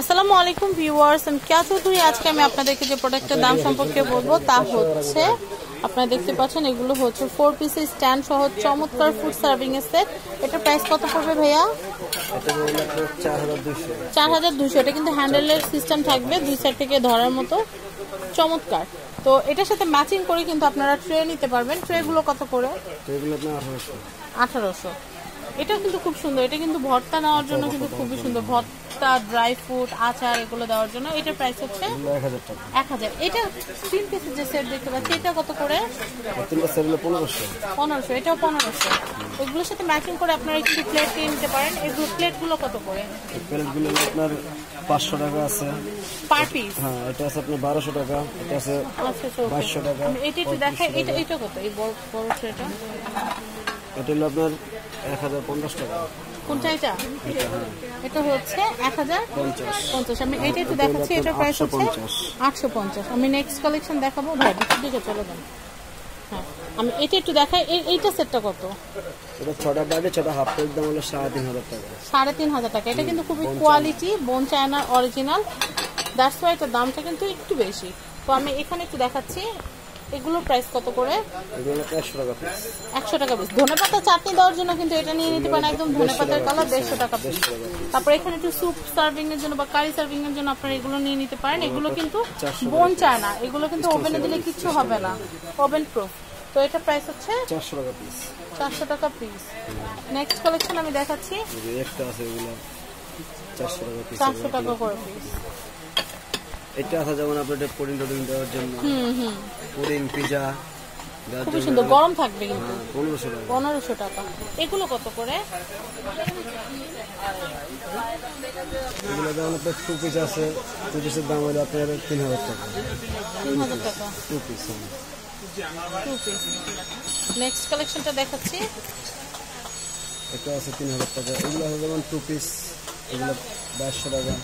আসসালামু আলাইকুম ভিউয়ার্স আমি কেয়া চৌধুরী আজকে আমি আপনাদেরকে যে প্রোডাক্টের দাম সম্পর্কে বলব তা হচ্ছে আপনারা দেখতে পাচ্ছেন এগুলো হচ্ছে ফোর পিসের স্ট্যান্ড সহ চমৎকার ফুড সার্ভিং এর সেট এটার প্রাইস কত পড়বে ভাইয়া? চার হাজার দুশো এটা কিন্তু হ্যান্ডেলের সিস্টেম থাকবে দুই সাইড থেকে ধরার মতো চমৎকার। তো এটার সাথে ম্যাচিং করে কিন্তু আপনারা ট্রে নিতে পারবেন। ট্রেগুলো কত করে? আঠারোশো। এটা কিন্তু খুব সুন্দর। এটা কিন্তু ভর্তা নেওয়ার জন্য কিন্তু খুবই সুন্দর। ভর্তা ড্রাই ফ্রুট আচার এগুলো দেওয়ার জন্য। এটার প্রাইস হচ্ছে এক হাজার। এটা তিন পিসের যে সেট দেখতে পাচ্ছি এটা কত করে? পনেরোশো। পনেরোশো এটাও পনেরোশো। এগুলোর সাথে ম্যাচিং করে আপনারা একটু প্লেট কিনে নিতে পারেন। এগুলো প্লেটগুলো কত করে? প্লেটগুলো আপনার পাঁচশো টাকা আছে। পার পিস হ্যাঁ এটা আছে আপনার বারোশো টাকা এটা আছে আচ্ছা আচ্ছা. বাইশশো টাকা। এটা একটু দেখাই এটা এটা কত? এই বড় বড় ট্রেটা এটা হলো আপনার এক হাজার পঞ্চাশ টাকা। কোনটা এটা? এটা হচ্ছে এক হাজার পঞ্চাশ। আমি এটা একটু দেখাচ্ছি এটার প্রাইস হচ্ছে আটশো পঞ্চাশ। আমি নেক্সট কালেকশন দেখাবো। ভাই দিকে চলে যান। হ্যাঁ আমি এটা একটু দেখাই। এই এইটা সেটটা কত? এটা ছটা ছটা হাফ প্লেট দাম হলো সাড়ে তিন হাজার টাকা। সাড়ে তিন হাজার টাকা। এটা কিন্তু খুবই কোয়ালিটি বোন চায়নার অরিজিনাল দ্যাটস ওয়াই এটার দামটা কিন্তু একটু বেশি। তো আমি এখানে একটু দেখাচ্ছি। এগুলোর প্রাইস কত করে? এগুলো হলো একশো টাকা পিস একশো টাকা পিস ধনেপাতা চাটনি দেওয়ার জন্য কিন্তু এটা নিয়ে নিতে পারেন একদম ধনেপাতার কালার দেড়শো টাকা পিস তারপর এখানে একটু স্যুপ সার্ভিং এর জন্য বা কারি সার্ভিং এর জন্য আপনারা এগুলো নিয়ে নিতে পারেন। এগুলো কিন্তু বোন চায় না এগুলো কিন্তু ওভেনে দিলে কিছু হবে না। ওভেন প্রুফ তো এটা প্রাইস হচ্ছে চারশো টাকা পিস চারশো টাকা পিস নেক্সট কালেকশন আমি দেখাচ্ছি। একটা আছে এগুলো চারশো টাকা পিস চারশো টাকা করে পিস এটা আছে যেমন আপনার এটা পুডিং টোডিং দেওয়ার জন্য। পুডিং পিজা খুবই সুন্দর গরম থাকবে কিন্তু। পনেরোশো টাকা। পনেরোশো টাকা। এগুলো কত করে? এগুলো যেমন আপনার টু পিস আছে টু পিসের দাম হলো আপনার তিন হাজার টাকা। তিন হাজার টাকা two piece two piece next কালেকশনটা দেখাচ্ছি। এটা আছে তিন হাজার টাকা। এগুলো আছে যেমন টু পিস এগুলো বাইশশো টাকা।